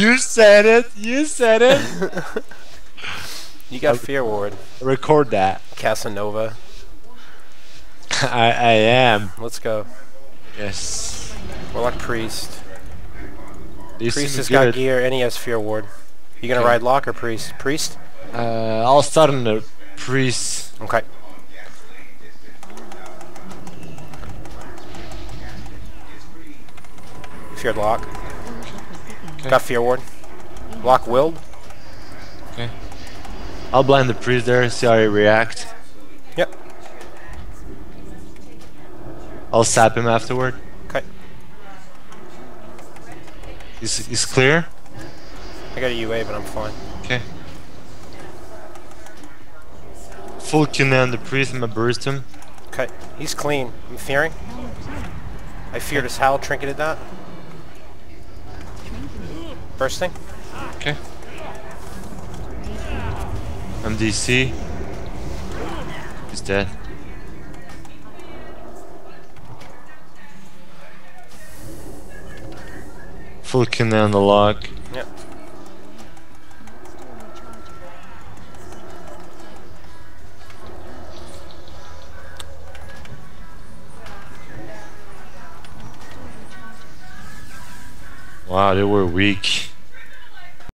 You said it. You said it. You got Fear Ward. Record that. Casanova. I I am. Let's go. Yes. Warlock Priest. Priest has got gear and he has Fear Ward. You gonna Okay. ride Lock or Priest? Priest? Uh, I'll start on the priest. Okay. Feared Lock. Okay. Got Fear Ward. Lock Willed. Okay. I'll blind the priest there. See how he reacts. Yep. I'll sap him afterward. Okay. He's he's clear. I got a UA, but I'm fine. Okay. Full Q on the priest. I'm gonna burst him. Okay. He's clean. I'm fearing. I feared his howl, trinketed that. Bursting. Okay. I'm He's dead. Full Q on the lock. Yep. Wow, they were weak.